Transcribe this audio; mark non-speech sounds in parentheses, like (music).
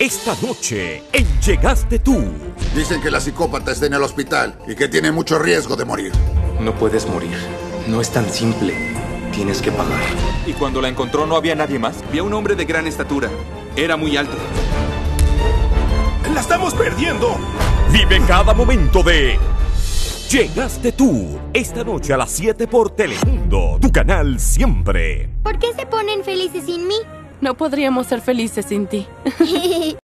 esta noche en Llegaste tú. Dicen que la psicópata está en el hospital y que tiene mucho riesgo de morir. No puedes morir. No es tan simple. Tienes que pagar. ¿Y cuando la encontró no había nadie más? Vi a un hombre de gran estatura. Era muy alto. ¡La estamos perdiendo! Vive cada momento de Llegaste tú, esta noche a las 7 por Telemundo, tu canal siempre. ¿Por qué se ponen felices sin mí? No podríamos ser felices sin ti. (laughs)